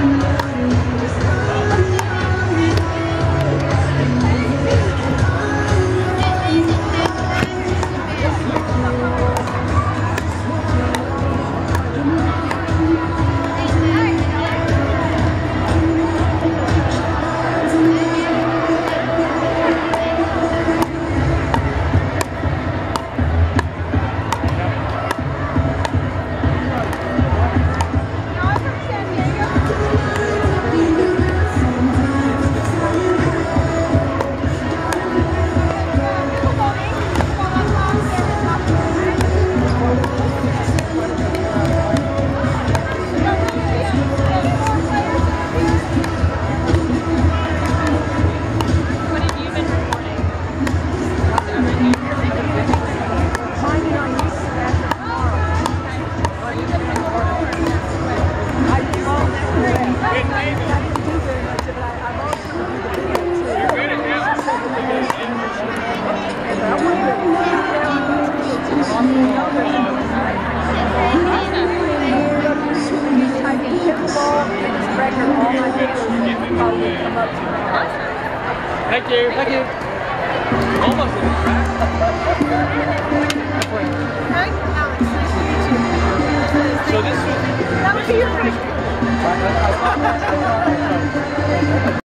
What Thank you. Thank you. Almost in the track. So this was. That was your